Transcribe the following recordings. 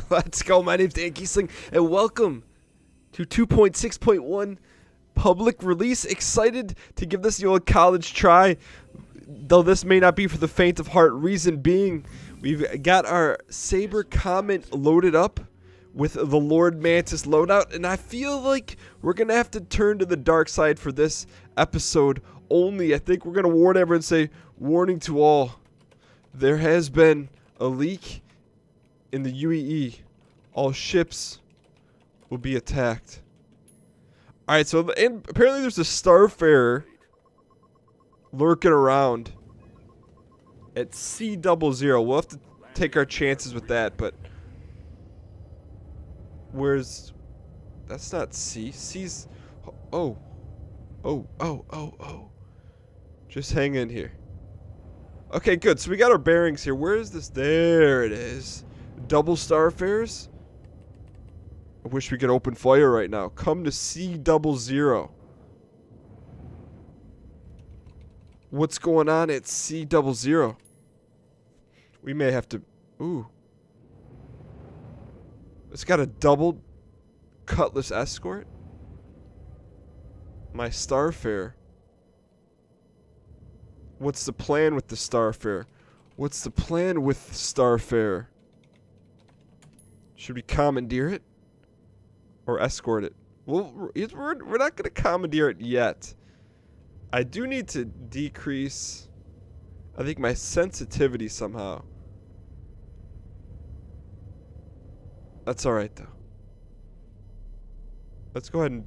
Let's go. My name's Dan Gheesling, and welcome to 2.6.1 public release. Excited to give this the old college try, though this may not be for the faint of heart. Reason being, we've got our Sabre Comet loaded up with the Lord Mantis loadout, and I feel like we're gonna have to turn to the dark side for this episode only. I think we're gonna warn everyone say, warning to all. There has been a leak in the UEE. All ships will be attacked. Alright, so and apparently there's a Starfarer lurking around at C double zero. We'll have to take our chances with that, but where's that's not C. C's oh. Oh, oh, oh, oh. Just hang in here. Okay, good. So we got our bearings here. Where is this? There it is. Double Starfarers? I wish we could open fire right now. Come to C double zero. What's going on at C double zero? We may have to... Ooh. It's got a double Cutlass escort? My Starfarer. What's the plan with the Starfarer? What's the plan with Starfarer? Should we commandeer it? Or escort it? Well, we're, we're not going to commandeer it yet. I do need to decrease, I think, my sensitivity somehow. That's alright, though. Let's go ahead and...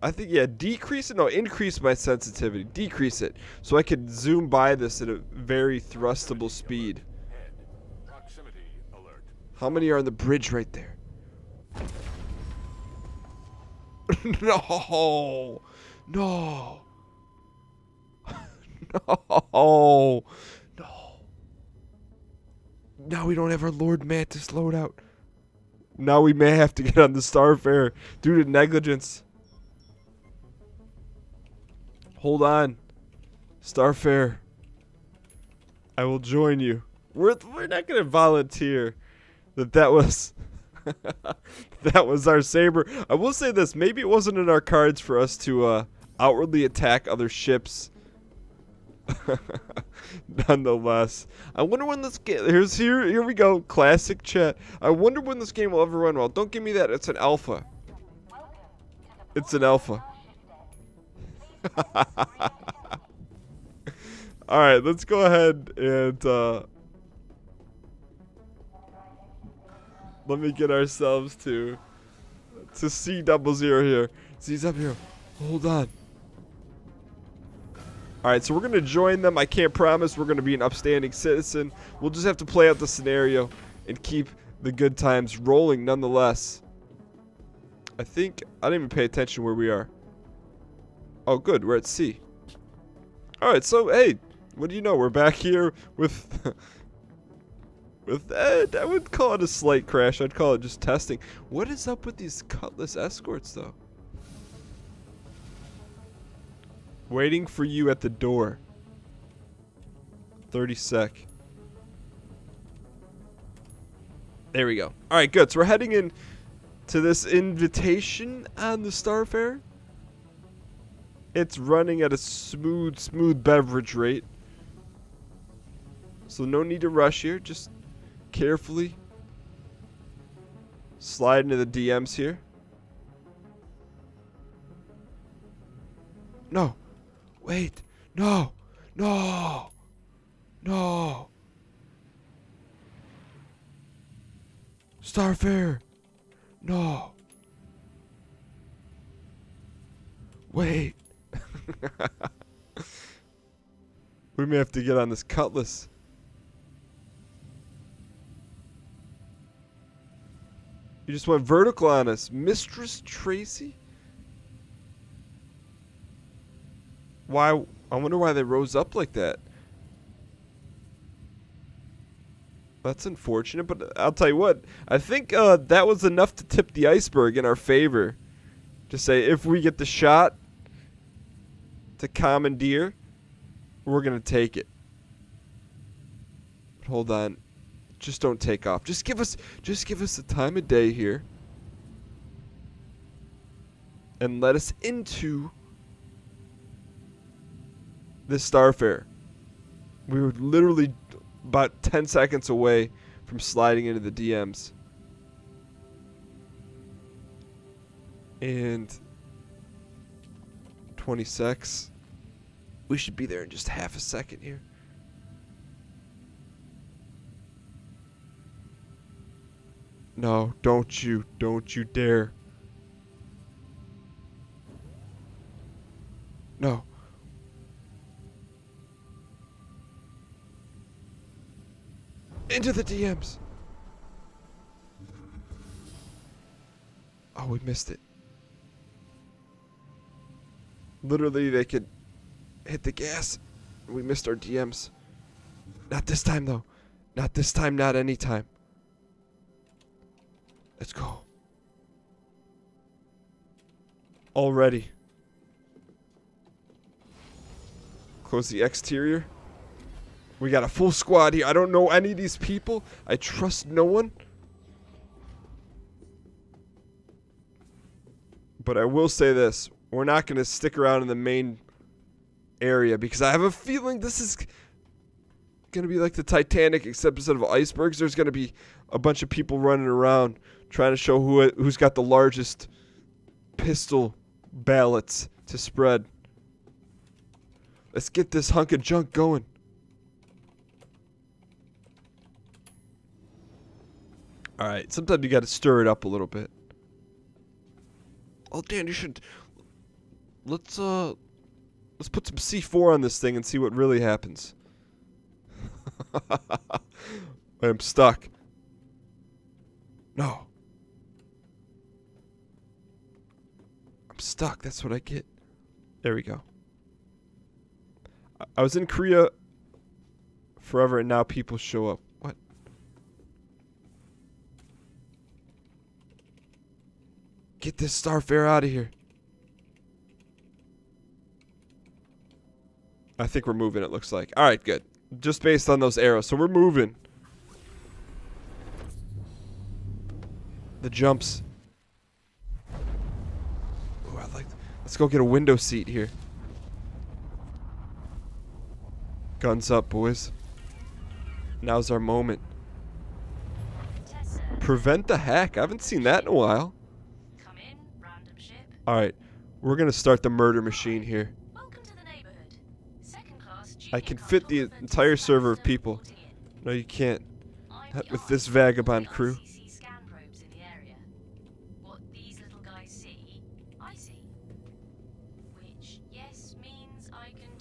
I think, yeah, decrease it? No, increase my sensitivity. Decrease it. So I can zoom by this at a very thrustable speed. How many are on the bridge right there? no! No! no! No! Now we don't have our Lord Mantis loadout. Now we may have to get on the Starfarer due to negligence. Hold on. Starfarer. I will join you. We're, we're not going to volunteer that that was that was our saber. I will say this, maybe it wasn't in our cards for us to uh, outwardly attack other ships. Nonetheless, I wonder when this game. Here's here. Here we go. Classic chat. I wonder when this game will ever run well. Don't give me that. It's an alpha. It's an alpha. All right, let's go ahead and uh, let me get ourselves to to C double zero here. C's up here. Hold on. Alright, so we're going to join them. I can't promise we're going to be an upstanding citizen. We'll just have to play out the scenario and keep the good times rolling nonetheless. I think... I didn't even pay attention where we are. Oh, good. We're at C. Alright, so, hey, what do you know? We're back here with... with Ed. I would call it a slight crash. I'd call it just testing. What is up with these Cutlass escorts, though? Waiting for you at the door. 30 sec. There we go. Alright, good. So we're heading in to this invitation on the Starfarer. It's running at a smooth, smooth beverage rate. So no need to rush here. Just carefully slide into the DMs here. No. Wait. No. No. No. Starfarer. No. Wait. we may have to get on this cutlass. You just went vertical on us. Mistress Tracy? Why? I wonder why they rose up like that. That's unfortunate, but I'll tell you what. I think uh, that was enough to tip the iceberg in our favor. To say, if we get the shot to commandeer, we're going to take it. But hold on. Just don't take off. Just give us just give us the time of day here. And let us into this Starfarer. We were literally about 10 seconds away from sliding into the DMs. And 26. We should be there in just half a second here. No, don't you. Don't you dare. No. Into the DMs. Oh, we missed it. Literally, they could hit the gas. We missed our DMs. Not this time, though. Not this time, not any time. Let's go. Already. Close the exterior. We got a full squad here. I don't know any of these people. I trust no one. But I will say this. We're not going to stick around in the main area because I have a feeling this is going to be like the Titanic except instead of icebergs there's going to be a bunch of people running around trying to show who who's got the largest pistol ballots to spread. Let's get this hunk of junk going. All right, sometimes you got to stir it up a little bit. Oh, Dan, you should let's uh let's put some C4 on this thing and see what really happens. I'm stuck. No. Stuck. That's what I get. There we go. I, was in Kareah forever and now people show up. What? Get this Starfarer out of here. I think we're moving, it looks like. Alright, good. Just based on those arrows. So we're moving. The jumps. Let's go get a window seat here. Guns up, boys. Now's our moment. Prevent the hack. I haven't seen that in a while. Alright. We're going to start the murder machine here. I can fit the entire server of people. No, you can't. Not with this vagabond crew.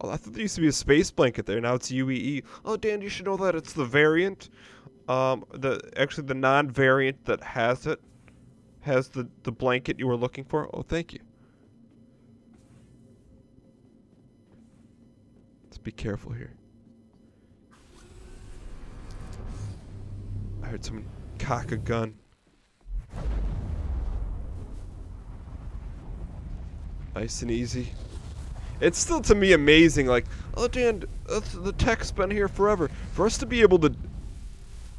Oh, I thought there used to be a space blanket there. Now it's UEE. Oh, Dan, you should know that it's the variant. Um, the actually the non-variant that has it has the the blanket you were looking for. Oh, thank you. Let's be careful here. I heard someone cock a gun. Nice and easy. It's still to me amazing, like, oh Dan, uh, the tech's been here forever. For us to be able to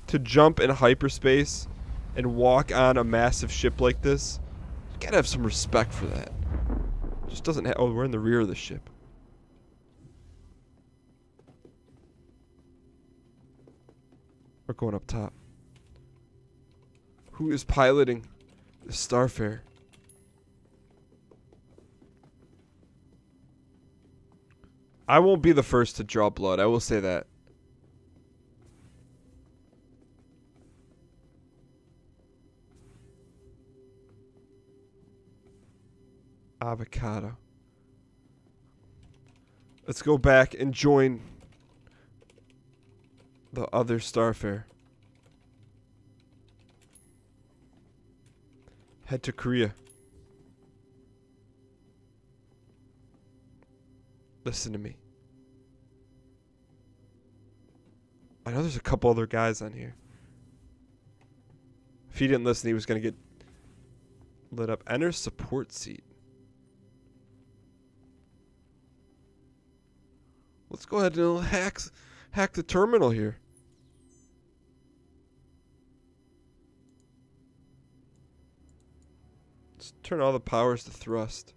to jump in hyperspace and walk on a massive ship like this, you gotta have some respect for that. Just doesn't have. Oh, we're in the rear of the ship. We're going up top. Who is piloting the Starfarer? I won't be the first to draw blood. I will say that. Avocado. Let's go back and join the other Starfarer. Head to Kareah. Listen to me. I know there's a couple other guys on here. If he didn't listen, he was going to get lit up. Enter support seat. Let's go ahead and hack, hack the terminal here. Let's turn all the powers to thrust.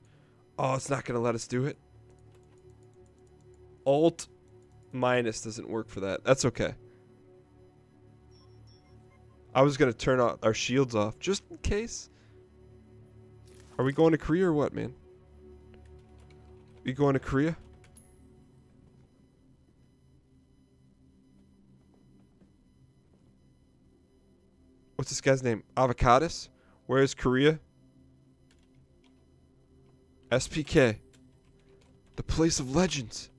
Oh, it's not going to let us do it. Alt minus doesn't work for that. That's okay. I was going to turn our shields off just in case. Are we going to Kareah or what, man? We going to Kareah? What's this guy's name? Avocados? Where is Kareah? SPK. The place of legends.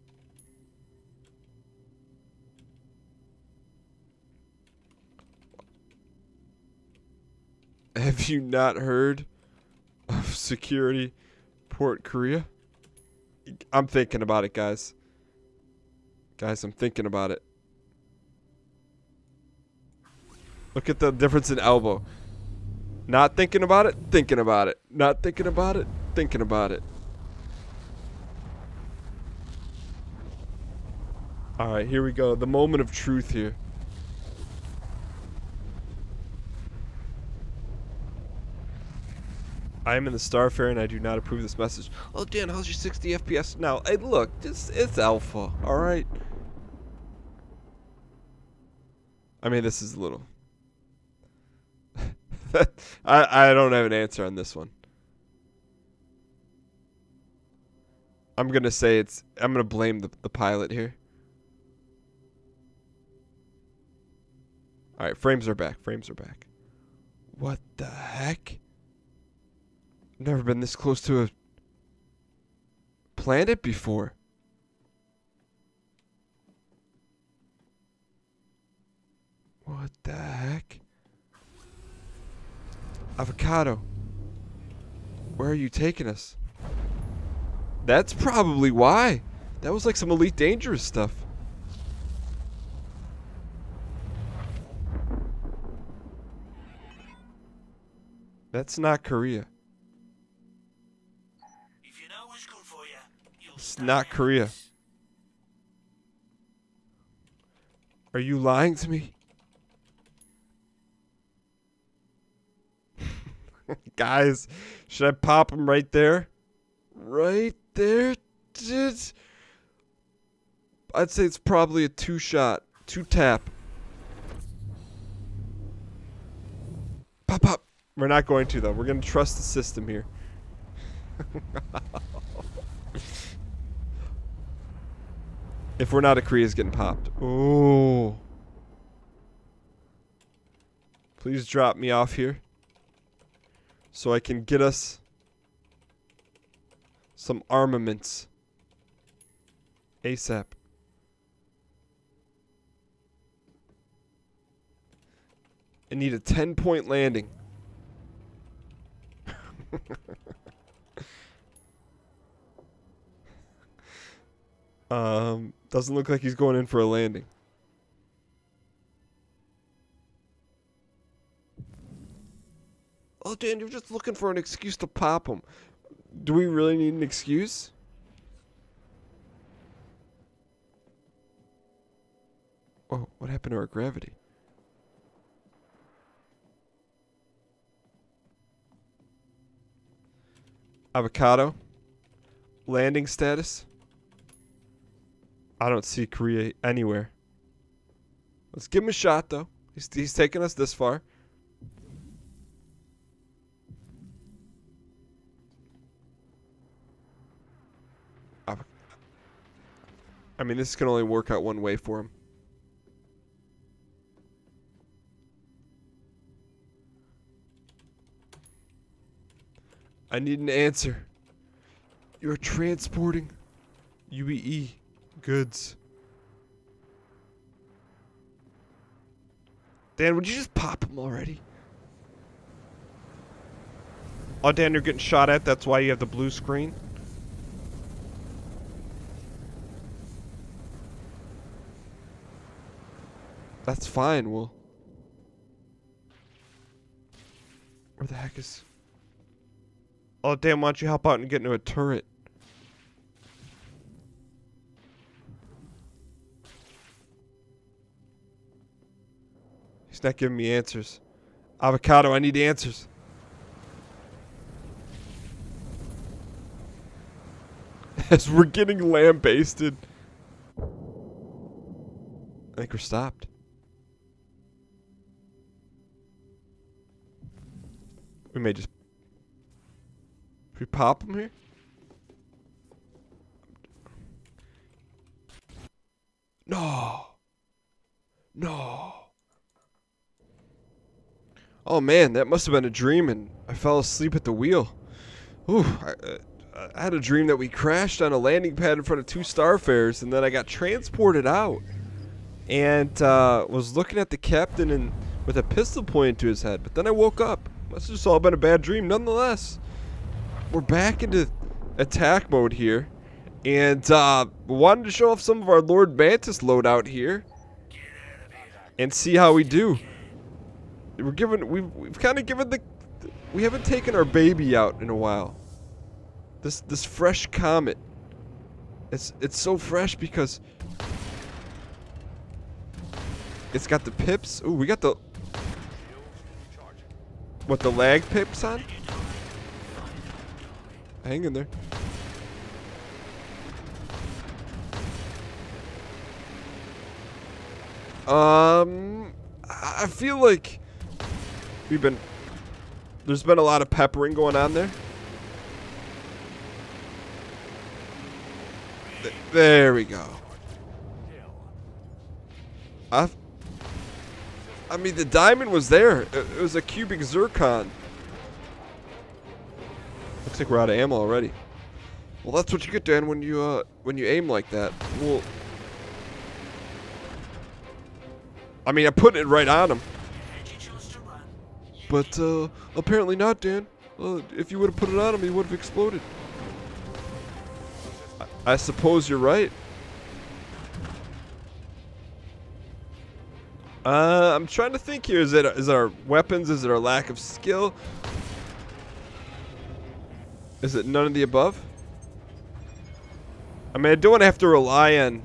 Have you not heard of security port Kareah? I'm thinking about it, guys. Guys, I'm thinking about it. Look at the difference in elbow. Not thinking about it, thinking about it. Not thinking about it, thinking about it. Alright, here we go. The moment of truth here. I am in the Starfarer and I do not approve this message. Oh, Dan, how's your 60 FPS now? Hey, look, it's, it's alpha, alright? I mean, this is a little... I, I don't have an answer on this one. I'm going to say it's... I'm going to blame the, the pilot here. Alright, frames are back. Frames are back. What the heck? Never been this close to a planet before. What the heck? Avocado. Where are you taking us? That's probably why. That was like some Elite Dangerous stuff. That's not Kareah. It's not Kareah. Are you lying to me? Guys, should I pop him right there? Right there? I'd say it's probably a two shot, two tap. Pop, pop. We're not going to, though. We're going to trust the system here. If we're not a Kareah's getting popped. Oh. Please drop me off here. So I can get us some armaments. ASAP. I need a 10 point landing. um doesn't look like he's going in for a landing. Oh, Dan, you're just looking for an excuse to pop him. Do we really need an excuse? Oh, what happened to our gravity? Avocado. Landing status. I don't see Kareah anywhere. Let's give him a shot, though. He's, he's taken us this far. I mean, this can only work out one way for him. I need an answer. You're transporting UEE goods. Dan, would you just pop them already? Oh, Dan, you're getting shot at. That's why you have the blue screen. That's fine. Well, where the heck is? Oh, damn! Why don't you help out and get into a turret? He's not giving me answers. Avocado, I need answers. As we're getting lambasted. I think we're stopped. We may just... We pop him here? No. No. Oh man, that must have been a dream and I fell asleep at the wheel. Ooh, I, uh, I had a dream that we crashed on a landing pad in front of two Starfarers and then I got transported out. And uh, was looking at the captain and with a pistol pointed to his head. But then I woke up. Must have just all been a bad dream nonetheless. We're back into attack mode here. And uh, wanted to show off some of our Lord Mantis loadout here. And see how we do we're given we've we've kind of given the we haven't taken our baby out in a while. This this fresh comet. It's it's so fresh because it's got the pips. Ooh, we got the what the lag pips on? Hang in there. Um, I feel like We've been... There's been a lot of peppering going on there. Th there we go. I, I mean, the diamond was there. It, it was a cubic zircon. Looks like we're out of ammo already. Well, that's what you get, Dan, when you uh, when you aim like that. Well, I mean, I put it right on him. But uh, apparently not, Dan. Uh, if you would have put it on him, he would have exploded. I, I suppose you're right. Uh, I'm trying to think here. Is it is our weapons? Is it our lack of skill? Is it none of the above? I mean, I don't want to have to rely on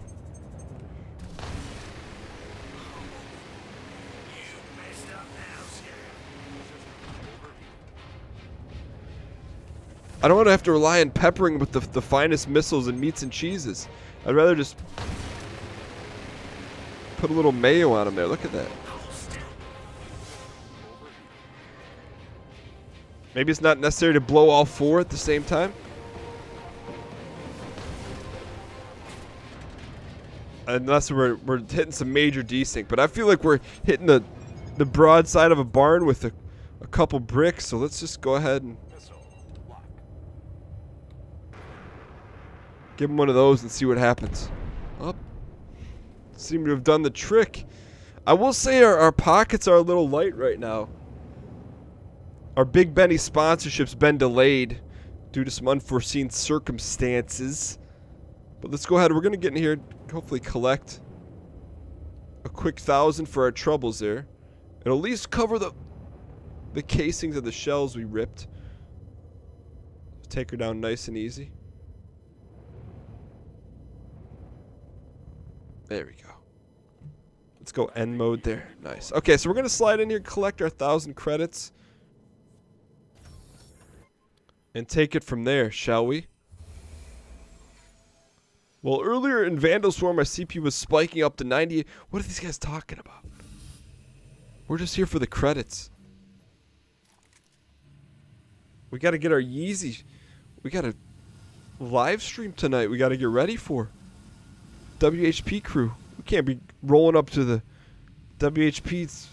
I don't want to have to rely on peppering with the, the finest missiles and meats and cheeses. I'd rather just put a little mayo on them there. Look at that. Maybe it's not necessary to blow all four at the same time. Unless we're, we're hitting some major desync. But I feel like we're hitting the, the broad side of a barn with a, a couple bricks. So let's just go ahead and Give him one of those and see what happens. Oh, seem to have done the trick. I will say our, our pockets are a little light right now. Our Big Benny sponsorship's been delayed due to some unforeseen circumstances. But let's go ahead. We're going to get in here hopefully collect a quick thousand for our troubles there. And at least cover the the casings of the shells we ripped. Take her down nice and easy. There we go. Let's go end mode there. Nice. Okay, so we're going to slide in here, collect our 1,000 credits. And take it from there, shall we? Well, earlier in Vanduul Swarm, my CPU was spiking up to 90. What are these guys talking about? We're just here for the credits. We got to get our Yeezy. We got to live stream tonight. We got to get ready for. WHP crew. We can't be rolling up to the WHP's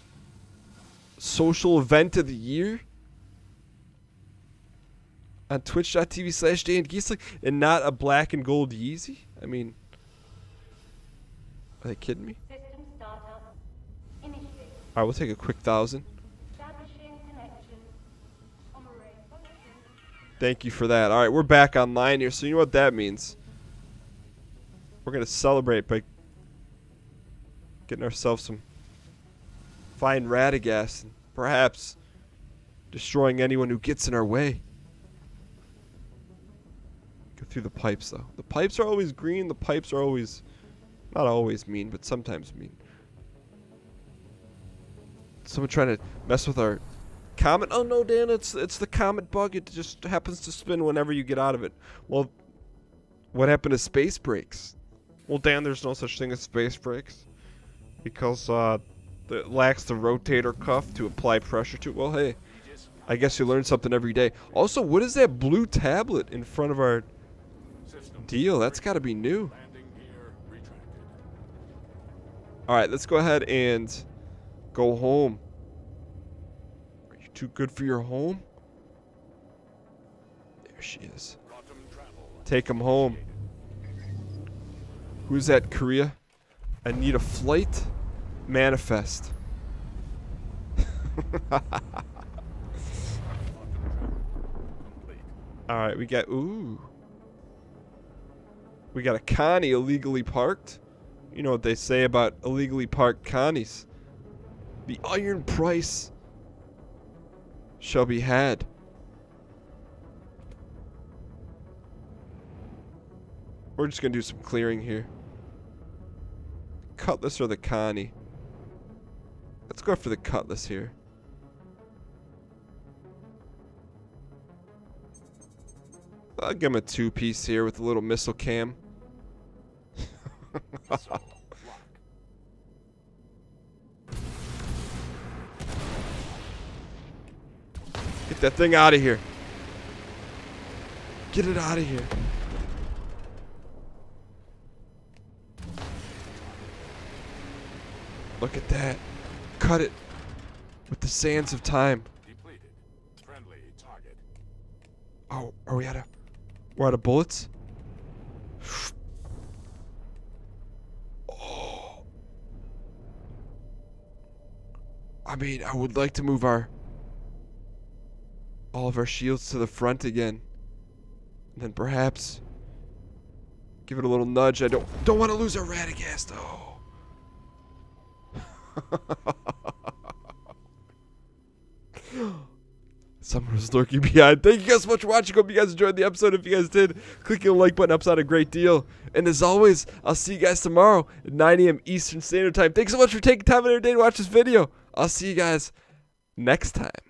social event of the year on twitch.tv slash Dan Gheesling and not a black and gold Yeezy? I mean, are they kidding me? Alright, we'll take a quick thousand. Thank you for that. All right, we're back online here, so you know what that means. We're to celebrate by getting ourselves some fine Radegast and perhaps destroying anyone who gets in our way. Go through the pipes, though. The pipes are always green. The pipes are always, not always mean, but sometimes mean. Someone trying to mess with our comet. Oh no, Dan, it's it's the comet bug. It just happens to spin whenever you get out of it. Well, what happened to space brakes? Well, Dan, there's no such thing as space brakes because uh, it lacks the rotator cuff to apply pressure to. Well, hey, I guess you learn something every day. Also, what is that blue tablet in front of our deal? That's got to be new. All right, let's go ahead and go home. Are you too good for your home? There she is. Take him home. Who's that, Kareah? I need a flight manifest. Alright, we got... Ooh. We got a Connie illegally parked. You know what they say about illegally parked Connies. The iron price shall be had. We're just going to do some clearing here. Cutlass or the Connie? Let's go for the Cutlass here. I'll give him a two-piece here with a little missile cam. Get that thing out of here. Get it out of here. Look at that. Cut it with the sands of time. Oh, are we out of we're out of bullets? Oh. I mean, I would like to move our all of our shields to the front again. And then perhaps give it a little nudge. I don't don't want to lose our Radegast. Oh. Was lurking behind. Thank you guys so much for watching. Hope you guys enjoyed the episode. If you guys did, clicking the like button helps out a great deal. And as always, I'll see you guys tomorrow at 9 a.m. Eastern Standard Time. Thanks so much for taking time out of your day to watch this video. I'll see you guys next time.